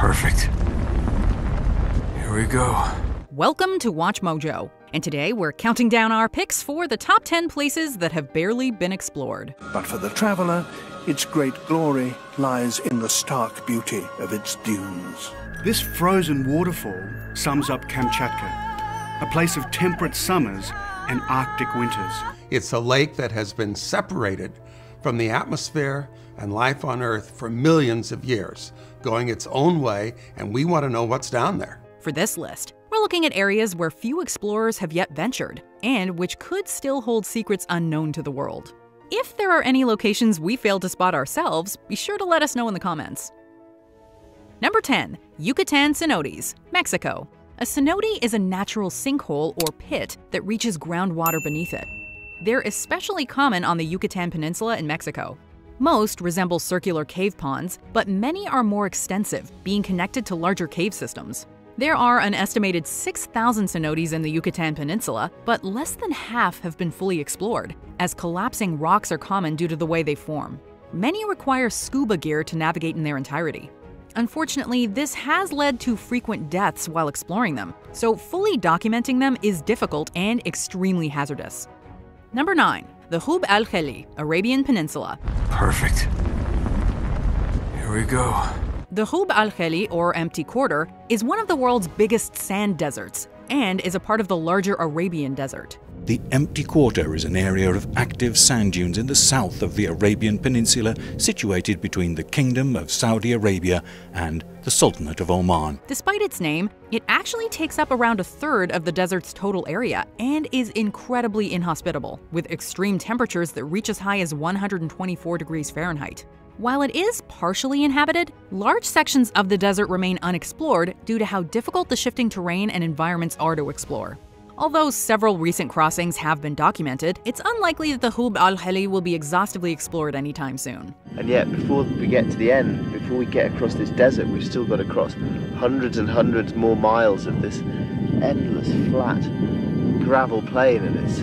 Perfect. Here we go. Welcome to Watch Mojo, and today we're counting down our picks for the top 10 places that have barely been explored. But for the traveller, its great glory lies in the stark beauty of its dunes. This frozen waterfall sums up Kamchatka, a place of temperate summers and Arctic winters. It's a lake that has been separated from the atmosphere and life on Earth for millions of years, going its own way, and we want to know what's down there. For this list, we're looking at areas where few explorers have yet ventured, and which could still hold secrets unknown to the world. If there are any locations we failed to spot ourselves, be sure to let us know in the comments. Number 10. Yucatan Cenotes, Mexico. A cenote is a natural sinkhole or pit that reaches groundwater beneath it. They're especially common on the Yucatan Peninsula in Mexico. Most resemble circular cave ponds, but many are more extensive, being connected to larger cave systems. There are an estimated 6,000 cenotes in the Yucatan Peninsula, but less than half have been fully explored, as collapsing rocks are common due to the way they form. Many require scuba gear to navigate in their entirety. Unfortunately, this has led to frequent deaths while exploring them, so fully documenting them is difficult and extremely hazardous. Number 9. The Rub' al Khali, Arabian Peninsula. Perfect. Here we go. The Rub' al Khali, or Empty Quarter, is one of the world's biggest sand deserts and is a part of the larger Arabian Desert. The Empty Quarter is an area of active sand dunes in the south of the Arabian Peninsula, situated between the Kingdom of Saudi Arabia and the Sultanate of Oman. Despite its name, it actually takes up around a third of the desert's total area and is incredibly inhospitable, with extreme temperatures that reach as high as 124 degrees Fahrenheit. While it is partially inhabited, large sections of the desert remain unexplored due to how difficult the shifting terrain and environments are to explore. Although several recent crossings have been documented, it's unlikely that the Rub' al Khali will be exhaustively explored anytime soon. And yet, before we get to the end, before we get across this desert, we've still got to cross hundreds and hundreds more miles of this endless flat gravel plain, and it's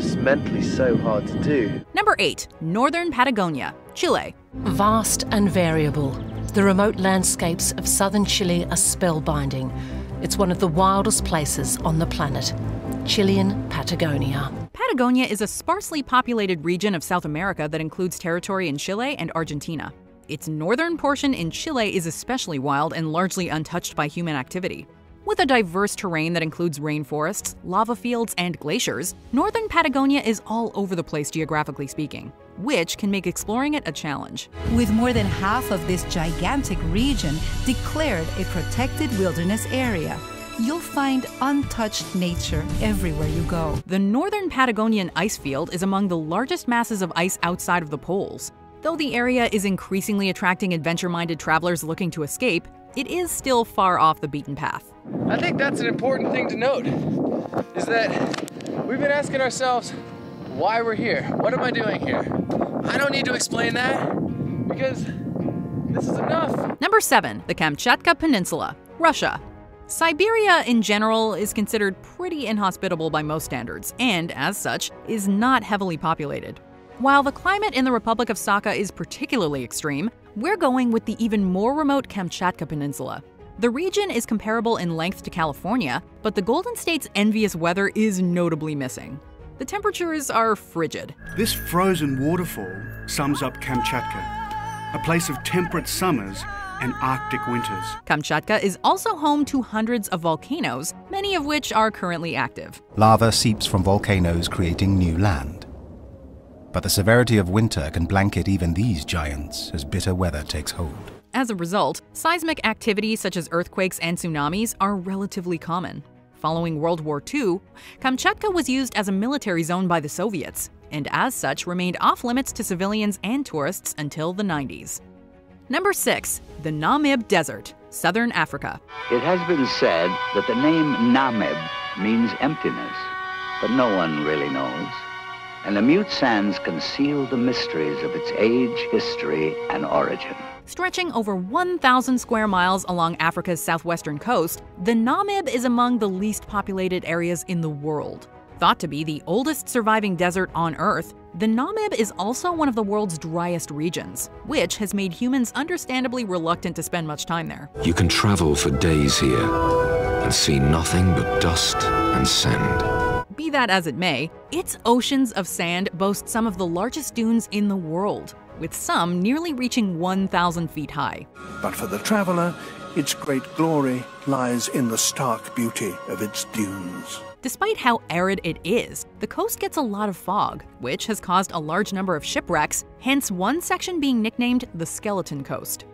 just mentally so hard to do. Number 8. Northern Patagonia, Chile. Vast and variable, the remote landscapes of southern Chile are spellbinding. It's one of the wildest places on the planet. Chilean Patagonia. Patagonia is a sparsely populated region of South America that includes territory in Chile and Argentina. Its northern portion in Chile is especially wild and largely untouched by human activity. With a diverse terrain that includes rainforests, lava fields, and glaciers, northern Patagonia is all over the place geographically speaking, which can make exploring it a challenge. With more than half of this gigantic region declared a protected wilderness area, you'll find untouched nature everywhere you go. The northern Patagonian ice field is among the largest masses of ice outside of the poles. Though the area is increasingly attracting adventure minded travelers looking to escape, it is still far off the beaten path. I think that's an important thing to note is that we've been asking ourselves why we're here. What am I doing here? I don't need to explain that because this is enough. Number 7. The Kamchatka Peninsula, Russia. Siberia in general is considered pretty inhospitable by most standards, and as such, is not heavily populated. While the climate in the Republic of Sakha is particularly extreme, we're going with the even more remote Kamchatka Peninsula. The region is comparable in length to California, but the Golden State's envious weather is notably missing. The temperatures are frigid. This frozen waterfall sums up Kamchatka, a place of temperate summers and Arctic winters. Kamchatka is also home to hundreds of volcanoes, many of which are currently active. Lava seeps from volcanoes, creating new land. But the severity of winter can blanket even these giants as bitter weather takes hold. As a result, seismic activity such as earthquakes and tsunamis are relatively common. Following World War II, Kamchatka was used as a military zone by the Soviets, and as such remained off limits to civilians and tourists until the 90s. Number 6. The Namib Desert, Southern Africa. It has been said that the name Namib means emptiness, but no one really knows. And the mute sands conceal the mysteries of its age, history, and origin. Stretching over 1,000 square miles along Africa's southwestern coast, the Namib is among the least populated areas in the world. Thought to be the oldest surviving desert on Earth, The Namib is also one of the world's driest regions, which has made humans understandably reluctant to spend much time there. You can travel for days here and see nothing but dust and sand. Be that as it may, its oceans of sand boast some of the largest dunes in the world, with some nearly reaching 1,000 feet high. But for the traveller, its great glory lies in the stark beauty of its dunes. Despite how arid it is, the coast gets a lot of fog, which has caused a large number of shipwrecks, hence one section being nicknamed the Skeleton Coast.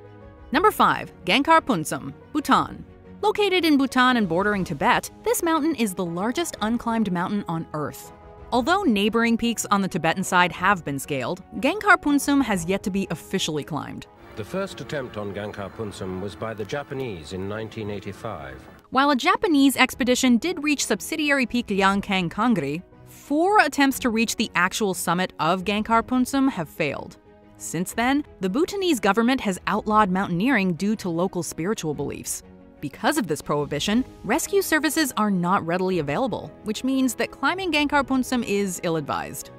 Number 5. Gangkhar Punsum, Bhutan. Located in Bhutan and bordering Tibet, this mountain is the largest unclimbed mountain on Earth. Although neighboring peaks on the Tibetan side have been scaled, Gangkhar Punsum has yet to be officially climbed. The first attempt on Gangkhar Punsum was by the Japanese in 1985. While a Japanese expedition did reach subsidiary peak Liankang Kangri, four attempts to reach the actual summit of Gangkhar Punsum have failed. Since then, the Bhutanese government has outlawed mountaineering due to local spiritual beliefs. Because of this prohibition, rescue services are not readily available, which means that climbing Gangkhar Punsum is ill advised.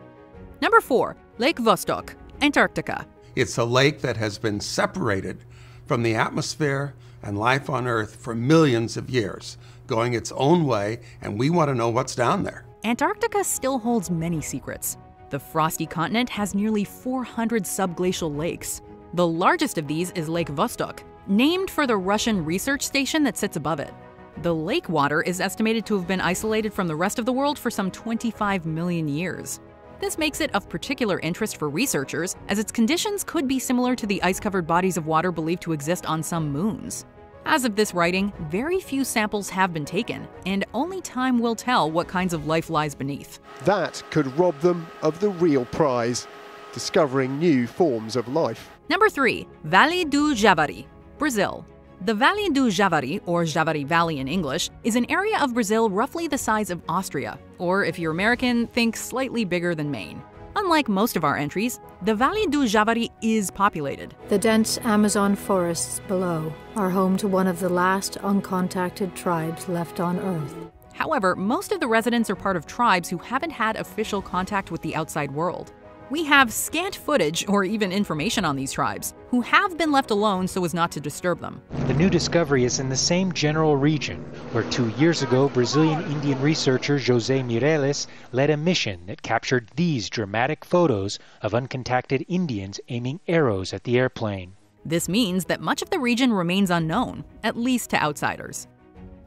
Number 4. Lake Vostok, Antarctica. It's a lake that has been separated from the atmosphere and life on Earth for millions of years, going its own way, and we want to know what's down there. Antarctica still holds many secrets. The frosty continent has nearly 400 subglacial lakes. The largest of these is Lake Vostok, named for the Russian research station that sits above it. The lake water is estimated to have been isolated from the rest of the world for some 25 million years. This makes it of particular interest for researchers, as its conditions could be similar to the ice covered bodies of water believed to exist on some moons. As of this writing, very few samples have been taken, and only time will tell what kinds of life lies beneath. That could rob them of the real prize discovering new forms of life. Number 3. Vale do Javari, Brazil. The Vale do Javari, or Javari Valley in English, is an area of Brazil roughly the size of Austria, or if you're American, think slightly bigger than Maine. Unlike most of our entries, the Vale do Javari is populated. The dense Amazon forests below are home to one of the last uncontacted tribes left on Earth. However, most of the residents are part of tribes who haven't had official contact with the outside world. We have scant footage or even information on these tribes, who have been left alone so as not to disturb them. The new discovery is in the same general region where two years ago Brazilian Indian researcher Jose Meirelles led a mission that captured these dramatic photos of uncontacted Indians aiming arrows at the airplane. This means that much of the region remains unknown, at least to outsiders.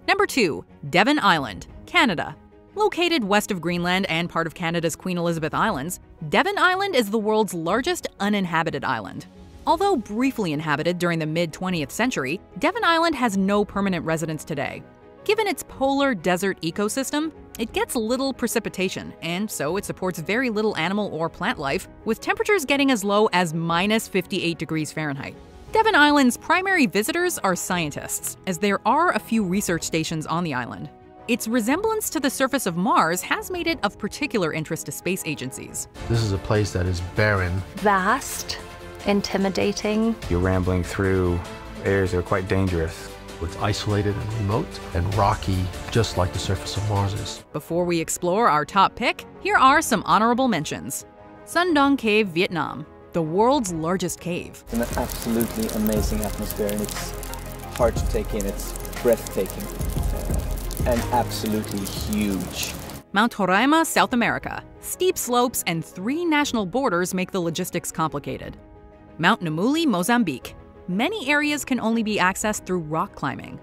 Number 2. Devon Island, Canada. Located west of Greenland and part of Canada's Queen Elizabeth Islands, Devon Island is the world's largest uninhabited island. Although briefly inhabited during the mid 20th century, Devon Island has no permanent residents today. Given its polar desert ecosystem, it gets little precipitation, and so it supports very little animal or plant life, with temperatures getting as low as minus 58 degrees Fahrenheit. Devon Island's primary visitors are scientists, as there are a few research stations on the island. Its resemblance to the surface of Mars has made it of particular interest to space agencies. This is a place that is barren, vast, intimidating. You're rambling through areas that are quite dangerous. It's isolated and remote and rocky, just like the surface of Mars is. Before we explore our top pick, here are some honorable mentions. Son Doong Cave, Vietnam, the world's largest cave. It's an absolutely amazing atmosphere and it's hard to take in. It's breathtaking and absolutely huge. Mount Roraima, South America. Steep slopes and three national borders make the logistics complicated. Mount Namuli, Mozambique. Many areas can only be accessed through rock climbing.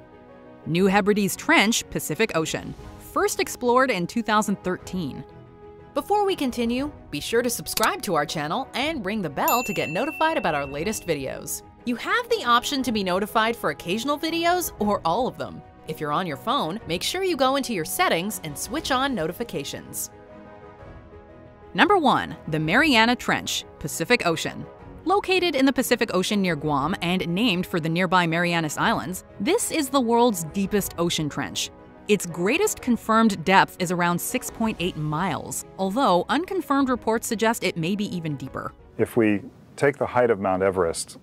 New Hebrides Trench, Pacific Ocean. First explored in 2013. Before we continue, be sure to subscribe to our channel and ring the bell to get notified about our latest videos. You have the option to be notified for occasional videos or all of them. If you're on your phone, make sure you go into your settings and switch on notifications. Number 1. The Mariana Trench, Pacific Ocean. Located in the Pacific Ocean near Guam and named for the nearby Marianas Islands, this is the world's deepest ocean trench. Its greatest confirmed depth is around 6.8 miles, although unconfirmed reports suggest it may be even deeper. If we take the height of Mount Everest,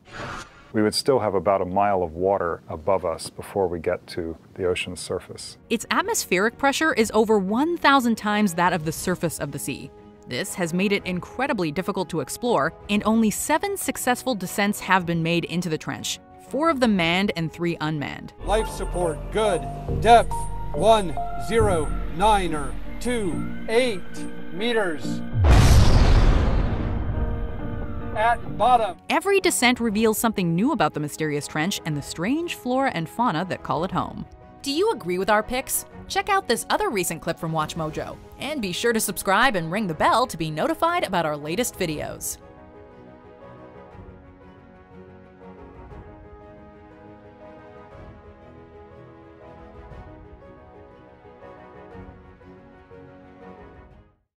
we would still have about a mile of water above us before we get to the ocean's surface. Its atmospheric pressure is over 1,000 times that of the surface of the sea. This has made it incredibly difficult to explore, and only seven successful descents have been made into the trench, four of them manned and three unmanned. Life support, good. Depth, one, zero, nine or two, eight meters. At bottom. Every descent reveals something new about the mysterious trench and the strange flora and fauna that call it home. Do you agree with our picks? Check out this other recent clip from WatchMojo, and be sure to subscribe and ring the bell to be notified about our latest videos.